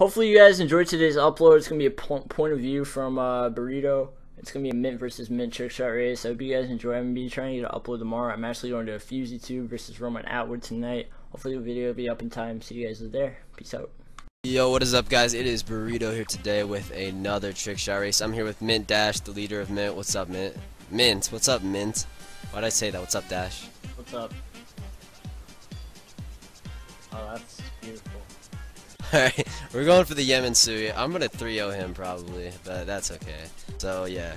hopefully you guys enjoyed today's upload. It's gonna be a po- point of view from uh, Burrito. It's gonna be a mint versus mint trick shot race. I hope you guys enjoy. I'm gonna be trying to upload tomorrow. I'm actually going to a Fouseytube versus Roman Atwood tonight. Hopefully the video will be up in time. See you guys there. Peace out. Yo, what is up, guys? It is Burrito here today with another trick shot race. I'm here with Mint Dash, the leader of Mint. What's up, Mint? Mint, what's up, Mint? Why'd I say that? What's up, Dash? What's up? Oh, that's beautiful. Alright, we're going for the Yemen Sui. I'm gonna 3-0 him probably, but that's okay. So, yeah.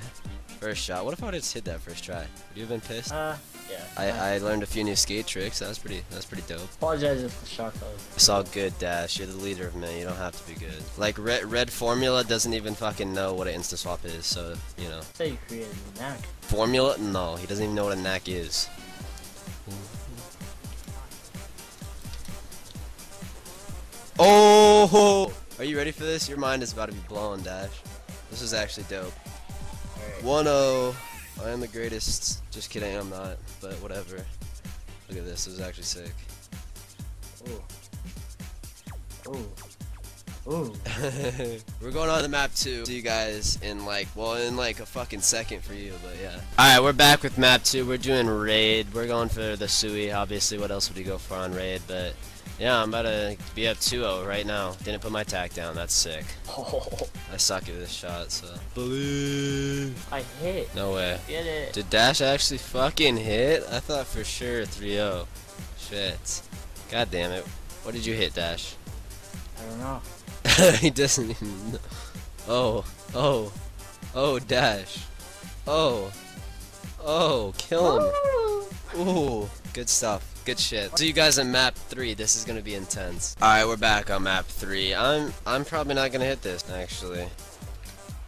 First shot. What if I would have just hit that first try? Would you have been pissed? Uh, yeah. I, I learned a few new skate tricks. That was pretty that was pretty dope. apologize if the shot goes. It's all good, Dash. You're the leader of me. You don't have to be good. Like Red Red Formula doesn't even fucking know what an Insta Swap is, so you know. Say you created a nac. Formula? No, he doesn't even know what a nac is. Oh! Are you ready for this? Your mind is about to be blown, Dash. This is actually dope. Alright. 1-0. I am the greatest. Just kidding, I'm not. But whatever. Look at this. This is actually sick. Oh. Oh. Ooh. We're going on the map two. See you guys in like, well, in like a fucking second for you, but yeah. Alright, we're back with map two. We're doing raid. We're going for the Sui, obviously. What else would you go for on raid? But yeah, I'm about to be up 2-0 right now. Didn't put my tack down. That's sick. Oh, I suck at this shot, so. Believe. I hit. No way. Get it. Did Dash actually fucking hit? I thought for sure 3-0. Shit. God damn it. What did you hit, Dash? I don't know. he doesn't even know. Oh, oh, oh, Dash. Oh, oh, kill him. Ooh, good stuff. Good shit. See you guys in map three. This is gonna be intense. All right, we're back on map three. I'm I'm probably not gonna hit this actually.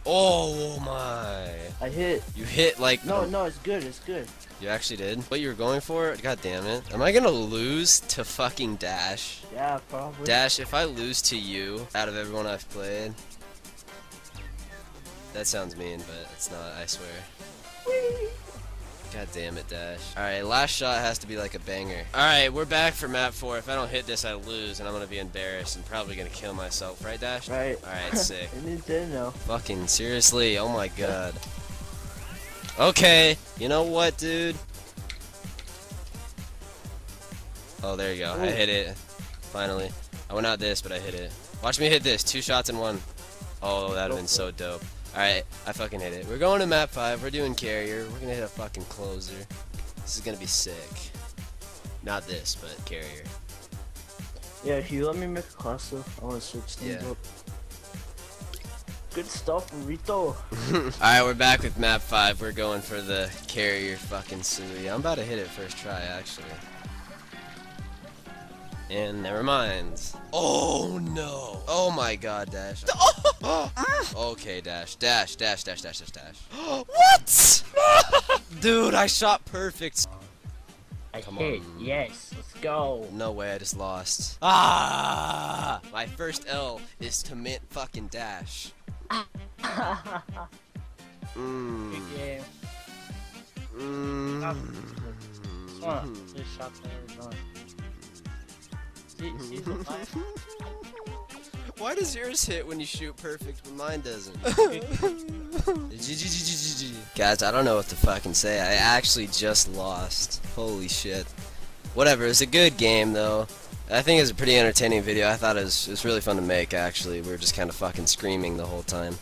Oh my! I hit. You hit like No, no, it's good. It's good. You actually did. What you were going for? God damn it! Am I gonna lose to fucking Dash? Yeah, probably. Dash, if I lose to you out of everyone I've played, that sounds mean, but it's not, I swear. God damn it, Dash. Alright, last shot has to be like a banger. Alright, we're back for map 4. If I don't hit this, I lose, and I'm gonna be embarrassed and probably gonna kill myself. Right, Dash? Right. Alright, sick. I didn't. Fucking seriously, oh my god. Okay, you know what, dude? Oh, there you go. I hit it. Finally. I went out this, but I hit it. Watch me hit this. Two shots in one. Oh, that would have been so dope. Alright, I fucking hit it. We're going to map 5. We're doing carrier. We're gonna hit a fucking closer. This is gonna be sick. Not this, but carrier. Yeah, if you let me make a class though, I want to switch things Yeah. up. Good stuff, Rito. Alright, we're back with map 5. We're going for the carrier fucking Sui. I'm about to hit it first try, actually. And never mind. Oh no! Oh my god, Dash. okay, Dash. Dash, Dash, Dash, Dash, Dash, Dash. what? Dude, I shot perfect. I Come hit. on. Yes, let's go. No way, I just lost. Ah! My first L is to mint fucking Dash. Mmm. Good game. Mmm. Swamp. See shots that are going. See, see the five? Why does yours hit when you shoot perfect, but mine doesn't? Guys, I don't know what to fucking say. I actually just lost. Holy shit. Whatever, it was a good game though. I think it was a pretty entertaining video. I thought it was, it was really fun to make actually. We were just kind of fucking screaming the whole time.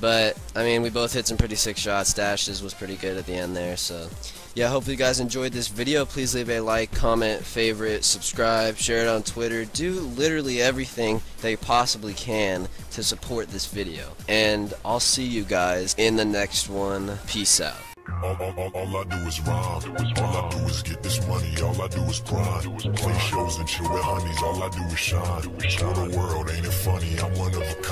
But, I mean, we both hit some pretty sick shots. Dashes was pretty good at the end there, so... Yeah, hopefully you guys enjoyed this video. Please leave a like, comment, favorite, subscribe, share it on Twitter. Do literally everything that you possibly can to support this video. And I'll see you guys in the next one. Peace out. All, all, all, all I do is rhyme. All I do is get this money. All I do is grind. Play shows and chill with honeys. All I do is shine. Show the world, ain't it funny? I'm one of a kind.